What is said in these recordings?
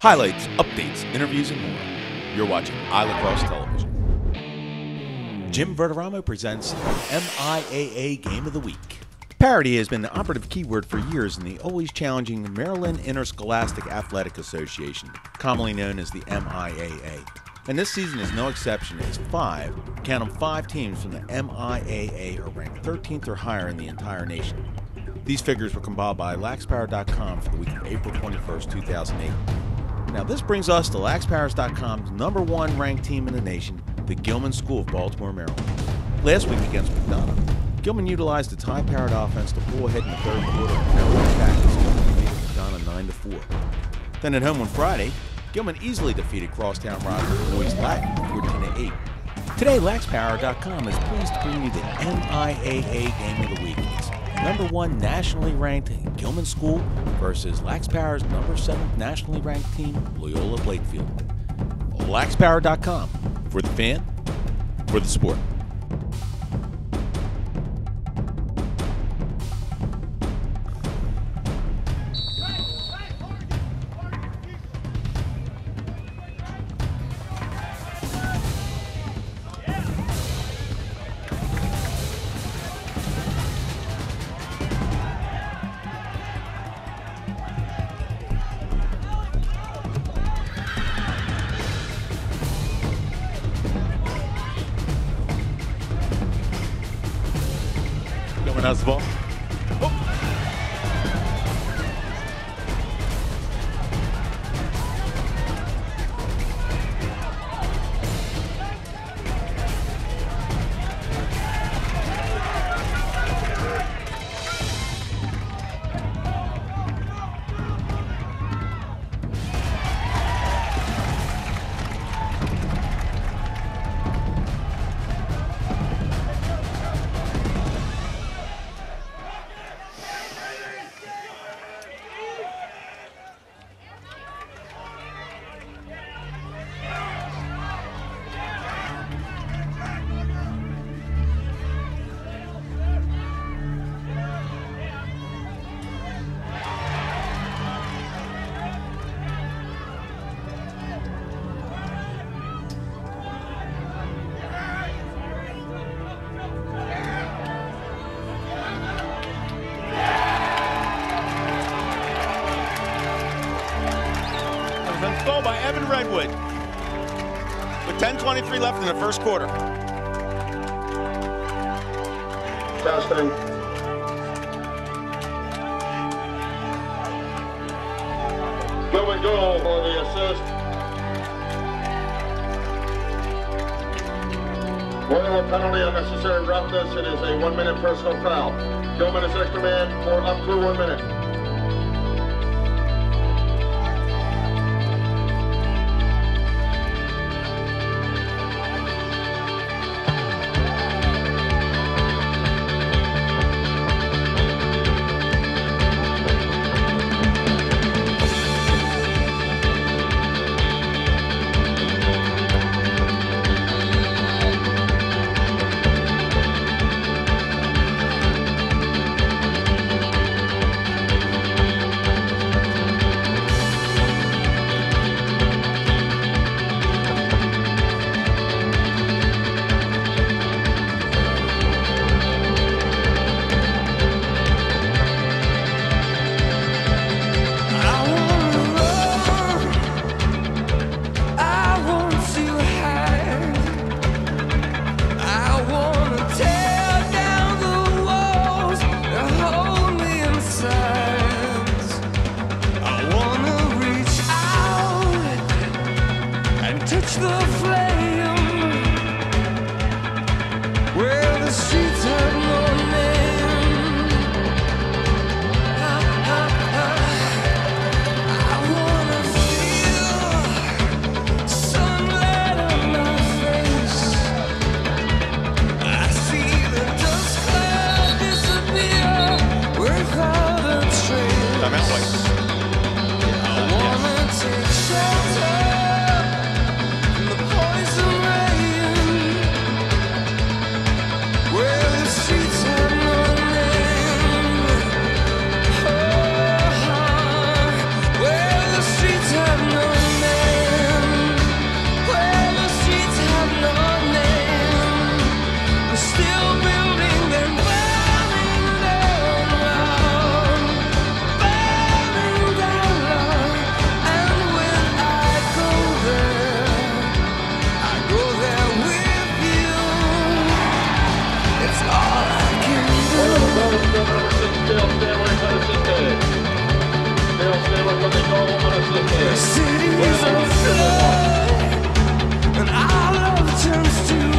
Highlights, updates, interviews, and more. You're watching iLacrosse Television. Jim Verderamo presents MIAA Game of the Week. Parity has been the operative keyword for years in the always challenging Maryland Interscholastic Athletic Association, commonly known as the MIAA. And this season is no exception as five, count them five teams from the MIAA are ranked 13th or higher in the entire nation. These figures were compiled by laxpower.com for the week of April 21st, 2008. Now, this brings us to laxpowers.com's number one ranked team in the nation, the Gilman School of Baltimore, Maryland. Last week against McDonogh, Gilman utilized the high powered offense to pull ahead in the third quarter and McDonogh 9 to 4. Then at home on Friday, Gilman easily defeated crosstown rival Boys Latin 14 to 8. Today, LaxPower.com is pleased to bring you the MIAA Game of the Week. Number one nationally ranked Gilman School versus Lax Power's number seven nationally ranked team, Loyola Blakefield. LaxPower.com for the fan, for the sport. Gilman Evan Redwood. With 10.23 left in the first quarter. Testing. Gilman goal for the assist. Loyola penalty, unnecessary roughness. It is a one-minute personal foul. Gilman is extra man for up to one minute. The city is on fire, and our love turns to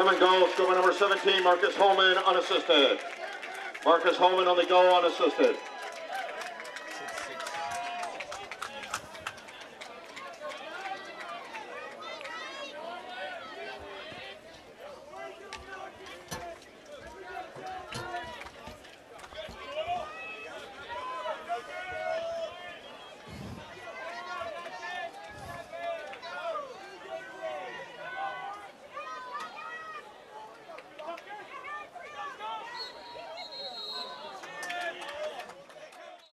Seven goals, go by number 17, Marcus Holman, unassisted. Marcus Holman on the goal, unassisted.